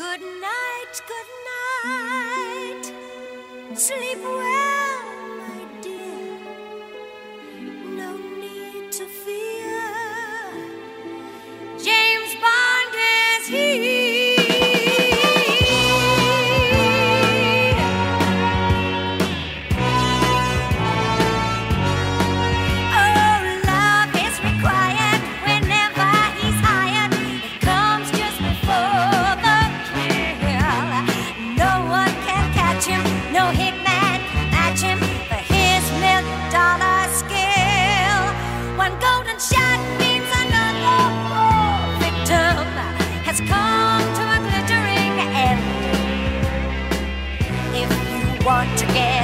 Good night, good night. Sleep well, To get.